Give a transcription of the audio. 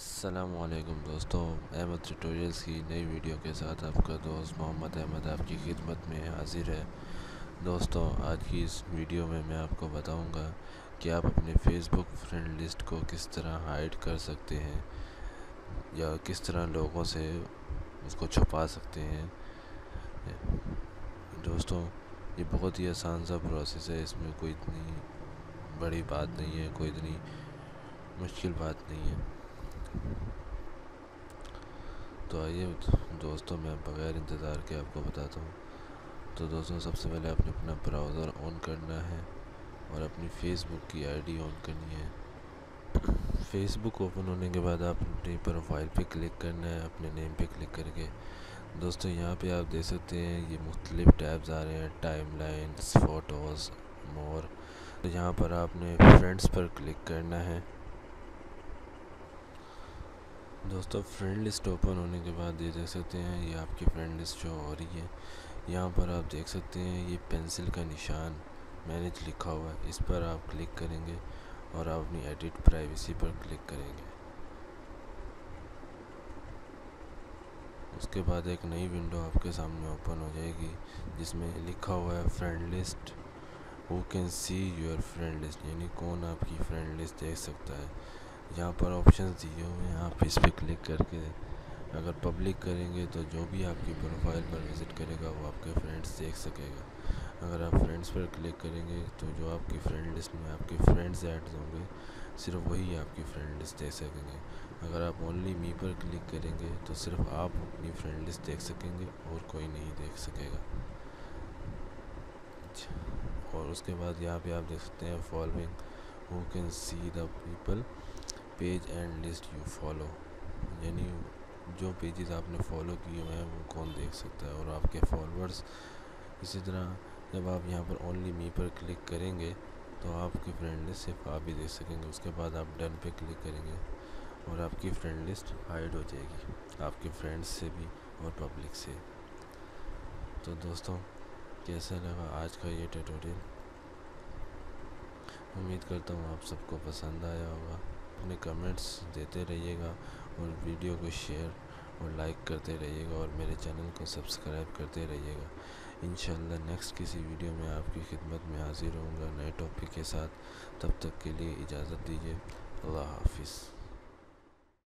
السلام علیکم دوستوں احمد ٹیٹوریلز کی نئی ویڈیو کے ساتھ آپ کا دوست محمد احمد آپ کی خدمت میں حاضر ہے۔ دوستوں آج کی اس ویڈیو میں میں آپ کو بتاؤں گا کہ آپ اپنے فیس بک فرینڈ لسٹ کو کس طرح ہائڈ کر سکتے ہیں یا کس طرح لوگوں سے اس کو چھپا سکتے ہیں۔ دوستوں یہ بہت ہی آسان سا پروسیس ہے، اس میں کوئی اتنی بڑی بات نہیں ہے، کوئی اتنی مشکل بات نہیں ہے۔ تو آئیے دوستوں میں بغیر انتظار کے آپ کو بتاتا ہوں۔ تو دوستوں، سب سے پہلے آپ نے اپنا براؤزر آن کرنا ہے اور اپنی فیس بک کی آئی ڈی آن کرنی ہے۔ فیس بک اوپن ہونے کے بعد آپ اپنی پروفائل پہ کلک کرنا ہے، اپنے نیم پہ کلک کر کے۔ دوستوں، یہاں پہ آپ دیکھ سکتے ہیں یہ مختلف ٹیبز آ رہے ہیں ٹائم لائنس فوٹوز مور تو یہاں پر آپ نے فرینڈس پر کلک کرنا ہے۔ دوستو فرینڈ لسٹ اوپن ہونے کے بعد یہ دیکھ سکتے ہیں، یہ آپ کی فرینڈ لسٹ جو ہو رہی ہے، یہاں پر آپ دیکھ سکتے ہیں یہ پینسل کا نشان مینج لکھا ہوا ہے۔ اس پر آپ کلک کریں گے اور آپ اپنی ایڈٹ پرائیویسی پر کلک کریں گے۔ اس کے بعد ایک نئی ونڈو آپ کے سامنے اوپن ہو جائے گی، جس میں لکھا ہوا ہے friend list who can see your friend list یعنی کون آپ کی فرینڈ لسٹ دیکھ سکتا ہے؟ یہاں پر آپشنز دیے ہوئے ہیں آپ اس پہ کلک کر کے اگر پبلک کریں گے تو جو بھی آپ کی پروفائل پر وزٹ کرے گا، وہ آپ کے فرینڈز دیکھ سکے گا۔ اگر آپ فرینڈز پر کلک کریں گے تو جو آپ کی فرینڈ لسٹ میں آپ کے فرینڈز ایڈ ہوں گے، صرف وہی آپ کی فرینڈ لسٹ دیکھ سکیں گے۔ اگر آپ اونلی می پر کلک کریں گے تو صرف آپ اپنی فرینڈ لسٹ دیکھ سکیں گے اور کوئی نہیں دیکھ سکے گا۔ اچھا، اور اس کے بعد یہاں پہ آپ دیکھ سکتے ہیں following who can see the people page and list you follow یعنی جو پیجز آپ نے فالو کیے ہوئے ہیں، وہ کون دیکھ سکتا ہے؟ اور آپ کے فالورز اسی طرح جب آپ یہاں پر اونلی می پر کلک کریں گے، تو آپ کی فرینڈ لسٹ صرف آپ ہی دیکھ سکیں گے۔ اس کے بعد آپ ڈن پہ کلک کریں گے اور آپ کی فرینڈ لسٹ ہائڈ ہو جائے گی، آپ کے فرینڈس سے بھی اور پبلک سے۔ تو دوستوں کیسا لگا آج کا یہ ٹیٹوریل امید کرتا ہوں آپ سب کو پسند آیا ہوگا۔ اپنے کمنٹس دیتے رہیے گا اور ویڈیو کو شیئر اور لائک کرتے رہیے گا اور میرے چینل کو سبسکرائب کرتے رہیے گا۔ انشاءاللہ نیکسٹ کسی ویڈیو میں آپ کی خدمت میں حاضر ہوں گا نئے ٹاپک کے ساتھ۔ تب تک کے لیے اجازت دیجیے اللہ حافظ۔